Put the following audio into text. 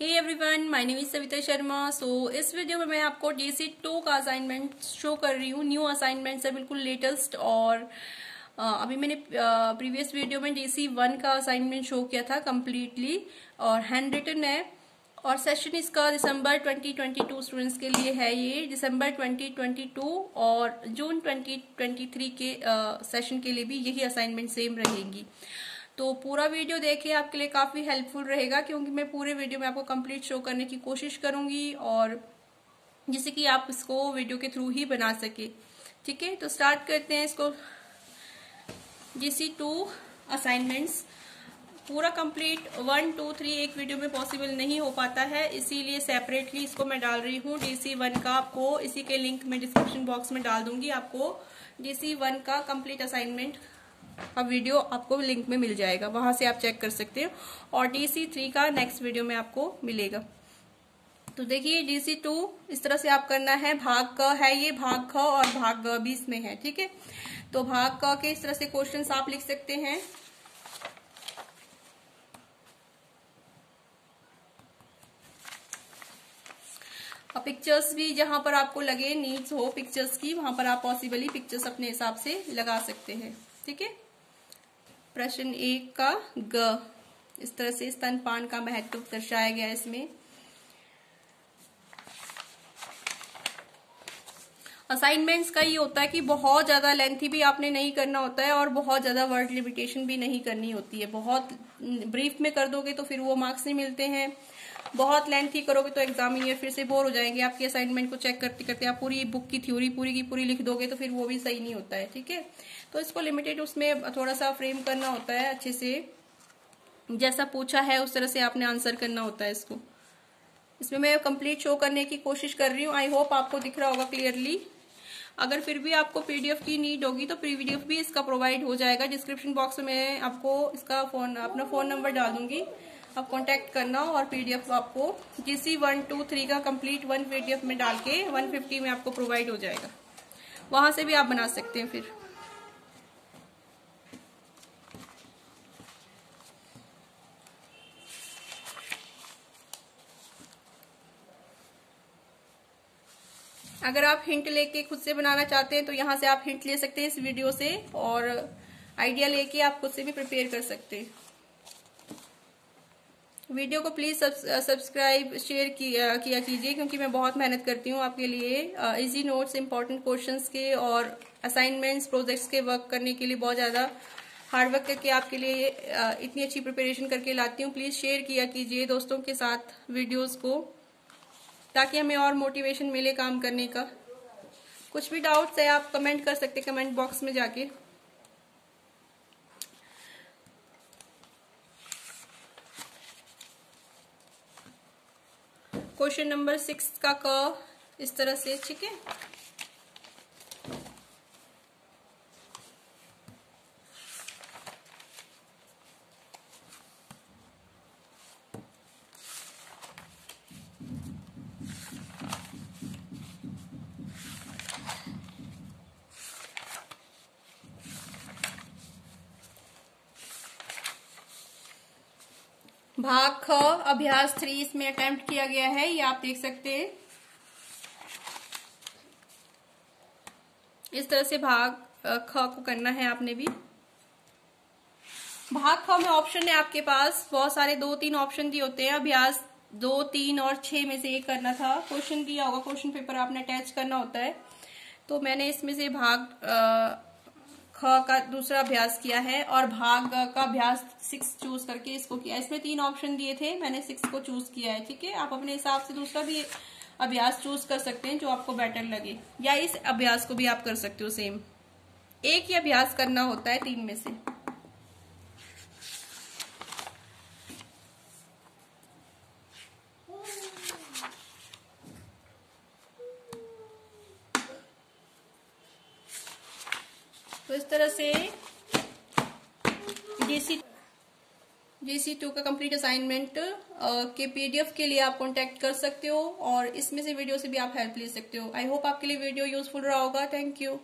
Hey everyone my name is Savita Sharma so इस video में मैं आपको डीसी टू का असाइनमेंट शो कर रही हूँ। न्यू असाइनमेंट है बिल्कुल लेटेस्ट और आ, अभी मैंने प्रीवियस वीडियो में डीसी वन का असाइनमेंट शो किया था कम्प्लीटली और हैंड रिटन है। और सेशन इसका दिसंबर 2022 स्टूडेंट्स के लिए है ये। दिसंबर 2022 और जून 2023 के सेशन के लिए भी यही असाइनमेंट सेम रहेगी। तो पूरा वीडियो देखिए आपके लिए काफ़ी हेल्पफुल रहेगा, क्योंकि मैं पूरे वीडियो में आपको कंप्लीट शो करने की कोशिश करूँगी और जिससे कि आप इसको वीडियो के थ्रू ही बना सके। ठीक है? तो स्टार्ट करते हैं इसको। जीसी टू असाइनमेंट्स पूरा कंप्लीट वन टू थ्री एक वीडियो में पॉसिबल नहीं हो पाता है, इसीलिए सेपरेटली इसको मैं डाल रही हूँ। डीसी वन का आपको इसी के लिंक मैं डिस्क्रिप्शन बॉक्स में डाल दूँगी आपको। डीसी वन का कंप्लीट असाइनमेंट अब वीडियो आपको लिंक में मिल जाएगा। वहाँ से आप चेक कर सकते हो। और डीसी थ्री का नेक्स्ट वीडियो में आपको मिलेगा। तो देखिए डीसी टू इस तरह से आप करना है। भाग क है ये, भाग ख और भाग ग भी इसमें है, ठीक है? तो भाग क के इस तरह से क्वेश्चन आप लिख सकते हैं। पिक्चर्स भी जहाँ पर आपको लगे नीड्स हो पिक्चर्स की, वहाँ पर आप पॉसिबली पिक्चर्स अपने हिसाब से लगा सकते हैं, ठीक है? प्रश्न एक का ग। इस तरह से स्तनपान का महत्व दर्शाया गया इसमें। असाइनमेंट्स का ये होता है कि बहुत ज़्यादा लेंथी भी आपने नहीं करना होता है और बहुत ज़्यादा वर्ड लिमिटेशन भी नहीं करनी होती है। बहुत ब्रीफ में कर दोगे तो फिर वो मार्क्स नहीं मिलते हैं। बहुत लेंथी करोगे तो एग्जामिनियर फिर से बोर हो जाएँगे। आपके असाइनमेंट को चेक करते करते आप पूरी बुक की थ्योरी पूरी की पूरी लिख दोगे तो फिर वो भी सही नहीं होता है, ठीक है? तो इसको लिमिटेड उसमें थोड़ा सा फ्रेम करना होता है अच्छे से। जैसा पूछा है उस तरह से आपने आंसर करना होता है इसको। इसमें मैं कंप्लीट शो करने की कोशिश कर रही हूँ। आई होप आपको दिख रहा होगा क्लियरली अगर फिर भी आपको पीडीएफ की नीड होगी तो पीडीएफ भी इसका प्रोवाइड हो जाएगा। डिस्क्रिप्शन बॉक्स में आपको इसका फ़ोन अपना फ़ोन नंबर डाल दूँगी। आप कॉन्टेक्ट करना और पीडीएफ आपको जीसी वन टू थ्री का कंप्लीट वन पीडीएफ में डाल के वन फिफ्टी में आपको प्रोवाइड हो जाएगा। वहाँ से भी आप बना सकते हैं फिर। अगर आप हिंट लेके खुद से बनाना चाहते हैं तो यहाँ से आप हिंट ले सकते हैं इस वीडियो से और आइडिया लेके आप खुद से भी प्रिपेयर कर सकते हैं। वीडियो को प्लीज़ सब्सक्राइब, शेयर किया कीजिए, क्योंकि मैं बहुत मेहनत करती हूँ आपके लिए। इजी नोट्स इंपॉर्टेंट क्वेश्चंस के और असाइनमेंट्स प्रोजेक्ट्स के वर्क करने के लिए बहुत ज़्यादा हार्ड वर्क करके आपके लिए इतनी अच्छी प्रिपरेशन करके लाती हूँ। प्लीज़ शेयर किया कीजिए दोस्तों के साथ वीडियोस को। ताकि हमें और मोटिवेशन मिले काम करने का। कुछ भी डाउट्स है, आप कमेंट कर सकते कमेंट बॉक्स में जाके। क्वेश्चन नंबर सिक्स का क इस तरह से, ठीक है? भाग ख, अभ्यास थ्री इसमें अटेम्प्ट किया गया है, ये आप देख सकते हैं। इस तरह से भाग ख को करना है आपने भी। भाग ख में ऑप्शन है आपके पास। बहुत सारे दो तीन ऑप्शन दिए होते हैं। अभ्यास दो, तीन और छह में से एक करना था। क्वेश्चन दिया होगा क्वेश्चन पेपर आपने अटैच करना होता है। तो मैंने इसमें से भाग ख का दूसरा अभ्यास किया है और भाग का अभ्यास सिक्स चूज़ करके इसको किया इसमें तीन ऑप्शन दिए थे, मैंने सिक्स को चूज़ किया है, ठीक है? आप अपने हिसाब से दूसरा भी अभ्यास चूज़ कर सकते हैं जो आपको बेटर लगे, या इस अभ्यास को भी आप कर सकते हो सेम एक ही अभ्यास करना होता है तीन में से। तो इस तरह से जेसी जेसी टू का कंप्लीट असाइनमेंट के पीडीएफ के लिए आप कांटेक्ट कर सकते हो और इसमें से वीडियो से भी आप हेल्प ले सकते हो। आई होप आपके लिए वीडियो यूजफुल रहा होगा। Thank you